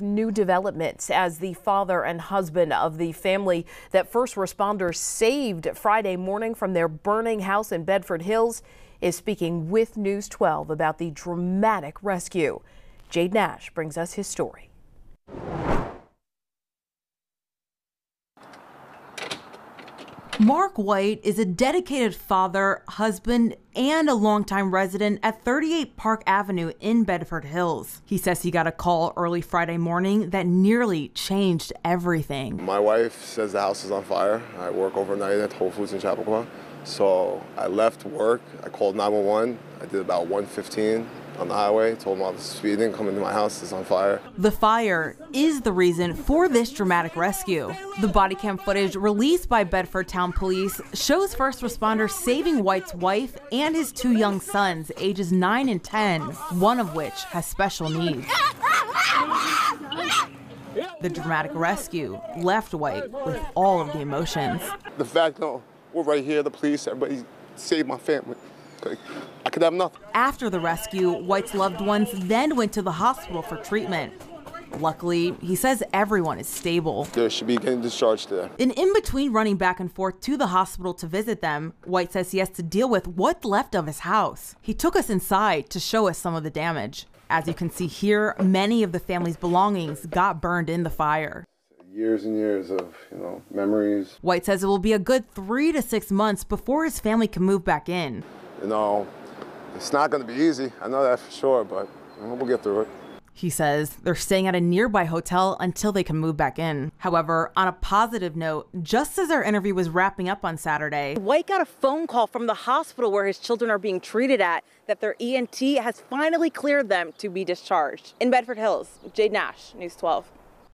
New developments as the father and husband of the family that first responders saved Friday morning from their burning house in Bedford Hills is speaking with News 12 about the dramatic rescue. Jade Nash brings us his story. Marc White is a dedicated father, husband, and a longtime resident at 38 Park Avenue in Bedford Hills. He says he got a call early Friday morning that nearly changed everything. My wife says the house is on fire. I work overnight at Whole Foods in Chappaqua. So I left work. I called 911. I did about 115 on the highway, told them I was speeding, come into my house, it's on fire. The fire is the reason for this dramatic rescue. The body cam footage released by Bedford Town Police shows first responders saving White's wife and his two young sons, ages 9 and 10, one of which has special needs. The dramatic rescue left White with all of the emotions. The fact that we're right here, the police, everybody saved my family. I could have nothing. After the rescue, White's loved ones then went to the hospital for treatment. Luckily, he says everyone is stable. They should be getting discharged today. And in between running back and forth to the hospital to visit them, White says he has to deal with what's left of his house. He took us inside to show us some of the damage. As you can see here, many of the family's belongings got burned in the fire years and years of you know memories. White says it will be a good three to six months before his family can move back in you know, it's not going to be easy. I know that for sure, but we'll get through it. He says they're staying at a nearby hotel until they can move back in. However, on a positive note, just as our interview was wrapping up on Saturday, White got a phone call from the hospital where his children are being treated at that their ENT has finally cleared them to be discharged. In Bedford Hills, Jade Nash, News 12.